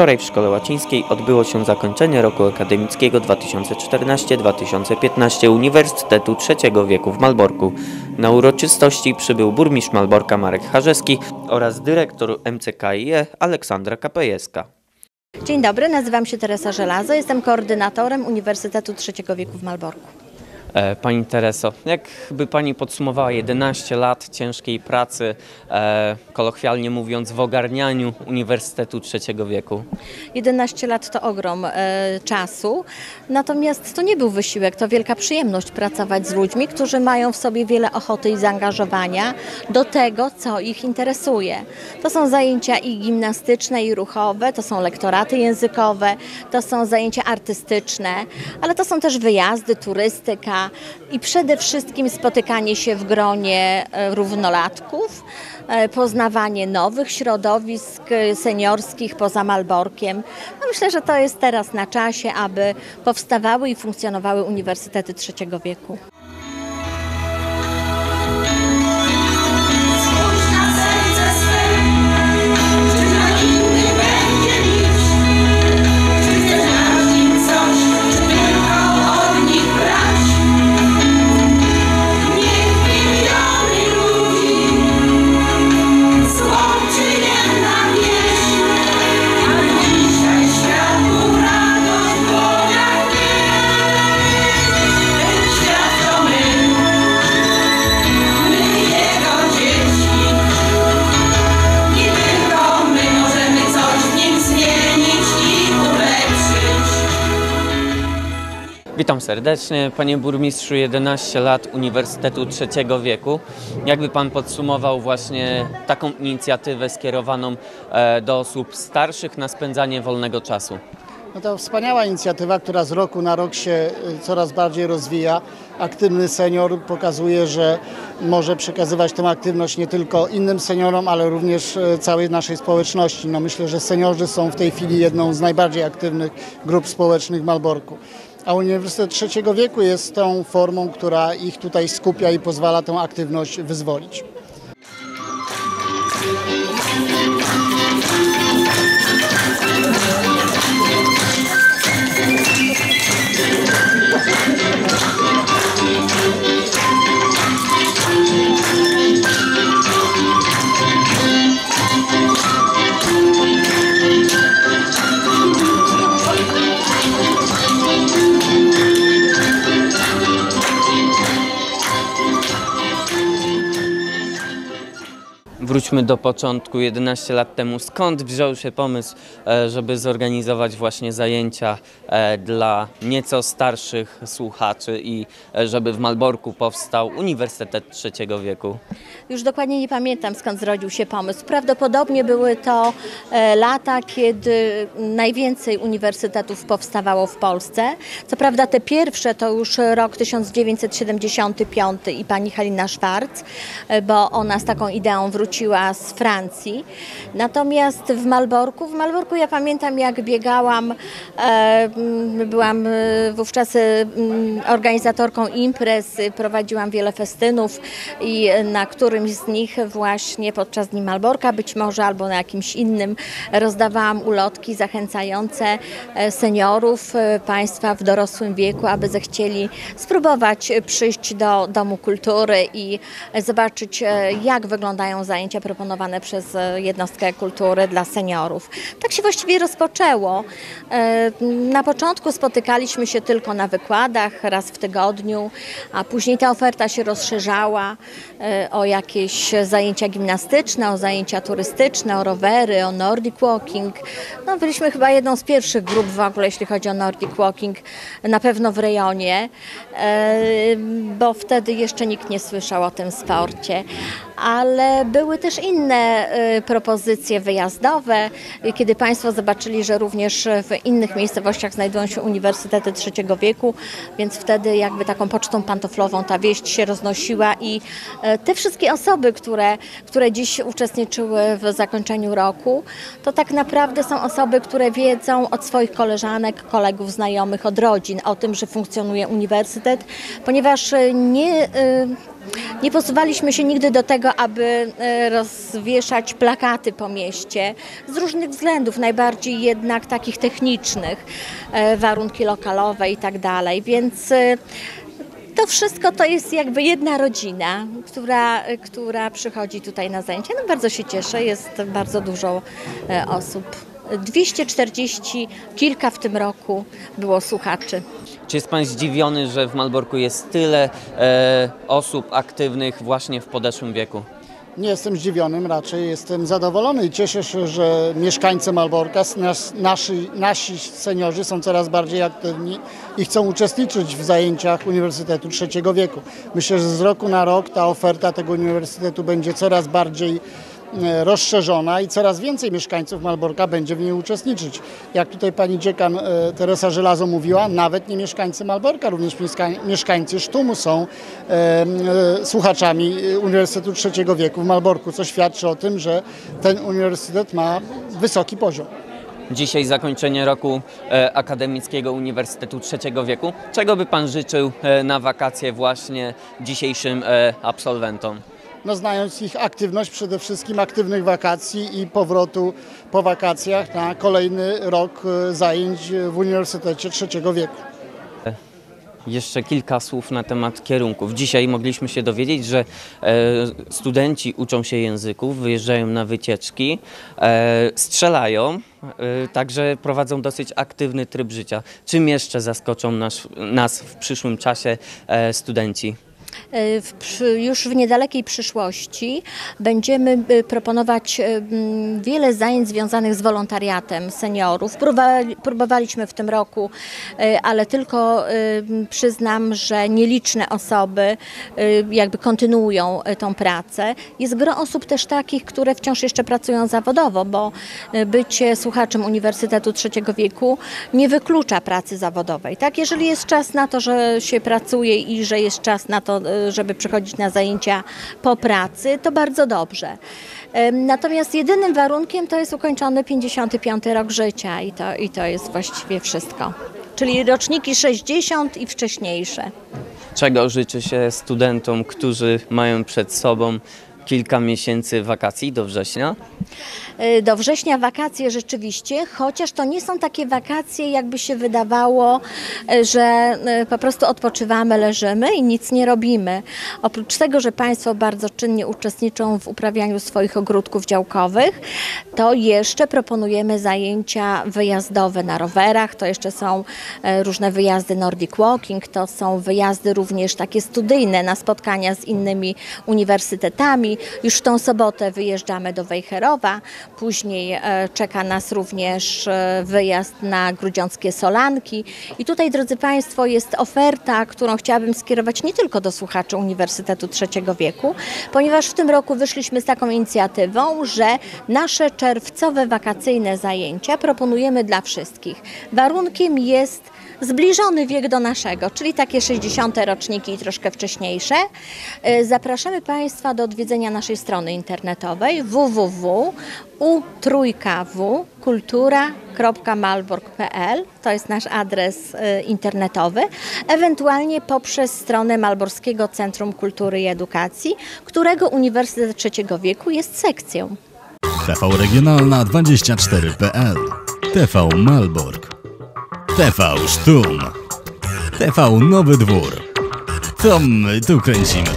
Wczoraj w Szkole Łacińskiej odbyło się zakończenie roku akademickiego 2014-2015 Uniwersytetu III wieku w Malborku. Na uroczystości przybył burmistrz Malborka Marek Harzewski oraz dyrektor MCKiE Aleksandra Kapejewska. Dzień dobry, nazywam się Teresa Żelazo, jestem koordynatorem Uniwersytetu III wieku w Malborku. E, Pani Tereso, jakby Pani podsumowała 11 lat ciężkiej pracy, e, kolokwialnie mówiąc, w ogarnianiu Uniwersytetu III wieku? 11 lat to ogrom e, czasu, natomiast to nie był wysiłek, to wielka przyjemność pracować z ludźmi, którzy mają w sobie wiele ochoty i zaangażowania do tego, co ich interesuje. To są zajęcia i gimnastyczne, i ruchowe, to są lektoraty językowe, to są zajęcia artystyczne, ale to są też wyjazdy, turystyka i przede wszystkim spotykanie się w gronie e, równolatków, e, poznawanie nowych środowisk e, seniorskich poza Malborkiem. No myślę, że to jest teraz na czasie, aby powstawały i funkcjonowały uniwersytety trzeciego wieku. Witam serdecznie, panie burmistrzu, 11 lat Uniwersytetu III wieku. Jakby pan podsumował właśnie taką inicjatywę skierowaną e, do osób starszych na spędzanie wolnego czasu? No to wspaniała inicjatywa, która z roku na rok się y, coraz bardziej rozwija. Aktywny senior pokazuje, że może przekazywać tę aktywność nie tylko innym seniorom, ale również y, całej naszej społeczności. No myślę, że seniorzy są w tej chwili jedną z najbardziej aktywnych grup społecznych Malborku. A Uniwersytet Trzeciego Wieku jest tą formą, która ich tutaj skupia i pozwala tę aktywność wyzwolić. Wróćmy do początku, 11 lat temu. Skąd wziął się pomysł, e, żeby zorganizować właśnie zajęcia e, dla nieco starszych słuchaczy i e, żeby w Malborku powstał Uniwersytet III wieku? Już dokładnie nie pamiętam skąd zrodził się pomysł. Prawdopodobnie były to lata, kiedy najwięcej uniwersytetów powstawało w Polsce. Co prawda te pierwsze to już rok 1975 i pani Halina Schwarz, e, bo ona z taką ideą wróciła z Francji. Natomiast w Malborku, w Malborku ja pamiętam jak biegałam, e, byłam e, wówczas e, organizatorką imprez, prowadziłam wiele festynów i na którymś z nich właśnie podczas Dni Malborka być może albo na jakimś innym rozdawałam ulotki zachęcające seniorów, państwa w dorosłym wieku, aby zechcieli spróbować przyjść do Domu Kultury i zobaczyć jak wyglądają zajęcia proponowane przez e, jednostkę kultury dla seniorów. Tak się właściwie rozpoczęło. E, Na początku spotykaliśmy się tylko na wykładach raz w tygodniu, a później ta oferta się rozszerzała e, o jakieś zajęcia gimnastyczne, o zajęcia turystyczne, o rowery, o Nordic Walking. No, byliśmy chyba jedną z pierwszych grup w ogóle, jeśli chodzi o Nordic Walking, na pewno w rejonie, bo wtedy jeszcze nikt nie słyszał o tym sporcie. Ale były też inne e, propozycje wyjazdowe, kiedy Państwo zobaczyli, że również w innych miejscowościach znajdują się uniwersytety trzeciego wieku, więc wtedy jakby taką pocztą pantoflową ta wieść się roznosiła i e, te wszystkie osoby, które, które dziś uczestniczyły w zakończeniu roku, to tak naprawdę są osoby, które wiedzą od swoich koleżanek, kolegów, znajomych, od rodzin o tym, że funkcjonuje uniwersytet, ponieważ nie e, Nie posuwaliśmy się nigdy do tego, aby e, rozwieszać plakaty po mieście z różnych względów, najbardziej jednak takich technicznych, e, warunki lokalowe i tak dalej, więc e, to wszystko to jest jakby jedna rodzina, która, która przychodzi tutaj na zajęcia. No bardzo się cieszę, jest bardzo dużo osób. 240 kilka w tym roku było słuchaczy. Czy jest Pan zdziwiony, że w Malborku jest tyle e, osób aktywnych właśnie w podeszłym wieku? Nie jestem zdziwionym, raczej jestem zadowolony i cieszę się, że mieszkańcy Malborka, nas, nasi, nasi seniorzy są coraz bardziej aktywni i chcą uczestniczyć w zajęciach Uniwersytetu Trzeciego Wieku. Myślę, że z roku na rok ta oferta tego uniwersytetu będzie coraz bardziej rozszerzona i coraz więcej mieszkańców Malborka będzie w niej uczestniczyć. Jak tutaj pani dziekan e, Teresa Żelazo mówiła, nawet nie mieszkańcy Malborka, również mieszka- mieszkańcy Sztumu są e, e, słuchaczami e, Uniwersytetu Trzeciego Wieku w Malborku, co świadczy o tym, że ten uniwersytet ma wysoki poziom. Dzisiaj zakończenie roku e, akademickiego Uniwersytetu Trzeciego Wieku. Czego by Pan życzył e, na wakacje właśnie dzisiejszym e, absolwentom? No, znając ich aktywność, przede wszystkim aktywnych wakacji i powrotu po wakacjach na kolejny rok e, zajęć w Uniwersytecie Trzeciego Wieku. Jeszcze kilka słów na temat kierunków. Dzisiaj mogliśmy się dowiedzieć, że e, studenci uczą się języków, wyjeżdżają na wycieczki, e, strzelają, e, także prowadzą dosyć aktywny tryb życia. Czym jeszcze zaskoczą nas, nas w przyszłym czasie e, studenci? W, już w niedalekiej przyszłości będziemy e, proponować m, wiele zajęć związanych z wolontariatem seniorów. Próbowali, próbowaliśmy w tym roku, e, ale tylko przyznam, że nieliczne osoby jakby kontynuują tą pracę. Jest gro osób też takich, które wciąż jeszcze pracują zawodowo, bo bycie słuchaczem Uniwersytetu Trzeciego Wieku nie wyklucza pracy zawodowej. Tak, jeżeli jest czas na to, że się pracuje i że jest czas na to, e, żeby przychodzić na zajęcia po pracy, to bardzo dobrze. Natomiast jedynym warunkiem to jest ukończony 55 rok życia i to, i to jest właściwie wszystko. Czyli roczniki 60 i wcześniejsze. Czego życzy się studentom, którzy mają przed sobą kilka miesięcy wakacji do września? Y, Do września wakacje rzeczywiście, chociaż to nie są takie wakacje, jakby się wydawało, y, że y, po prostu odpoczywamy, leżymy i nic nie robimy. Oprócz tego, że Państwo bardzo czynnie uczestniczą w uprawianiu swoich ogródków działkowych, to jeszcze proponujemy zajęcia wyjazdowe na rowerach, to jeszcze są e, różne wyjazdy Nordic Walking, to są wyjazdy również takie studyjne na spotkania z innymi uniwersytetami. Już w tą sobotę wyjeżdżamy do Wejherowa, później e, czeka nas również e, wyjazd na Grudziąckie Solanki. I tutaj, drodzy Państwo, jest oferta, którą chciałabym skierować nie tylko do słuchaczy Uniwersytetu Trzeciego Wieku, ponieważ w tym roku wyszliśmy z taką inicjatywą, że nasze czerwcowe wakacyjne zajęcia proponujemy dla wszystkich. Warunkiem jest zbliżony wiek do naszego, czyli takie 60. roczniki i troszkę wcześniejsze. E, Zapraszamy Państwa do odwiedzenia naszej strony internetowej www.u3w kultura.malbork.pl to jest nasz adres e, internetowy, ewentualnie poprzez stronę Malborskiego Centrum Kultury i Edukacji, którego Uniwersytet Trzeciego Wieku jest sekcją. TV Regionalna 24.pl TV Malbork TV Sztum. TV Nowy Dwór. To my tu kręcimy